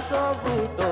resolvo